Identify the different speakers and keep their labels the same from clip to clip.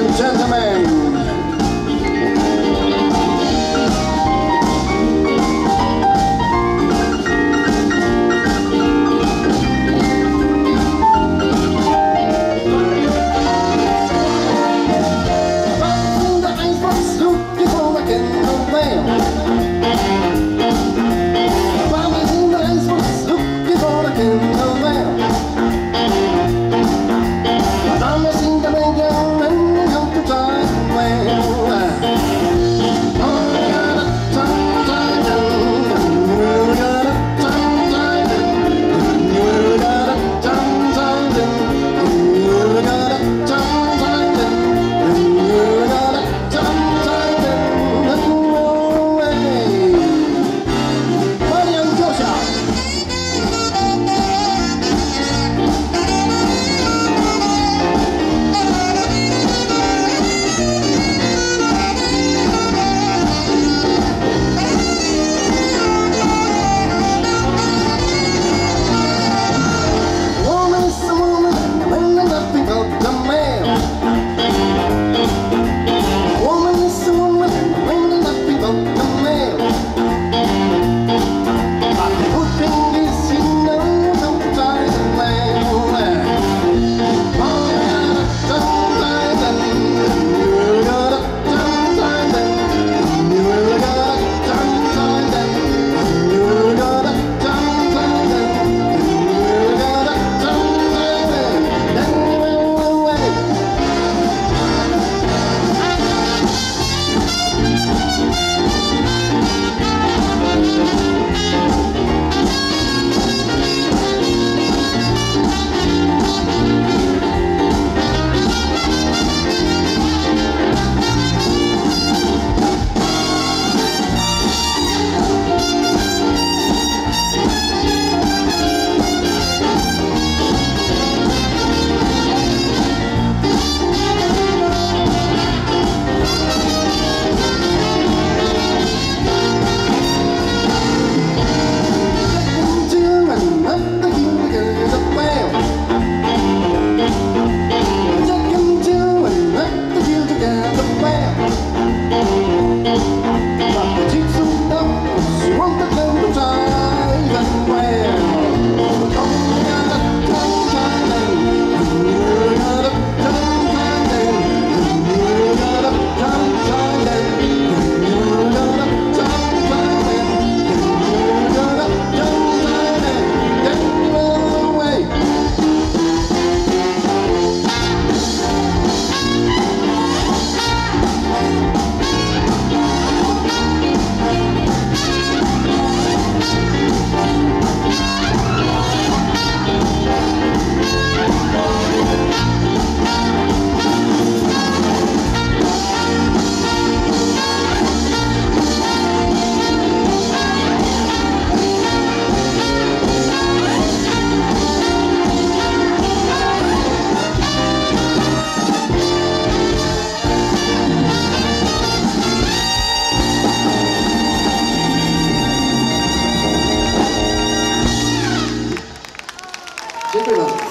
Speaker 1: and gentlemen.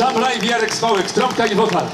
Speaker 2: Szabra i Wierek Smołyk, trąbka i wokal.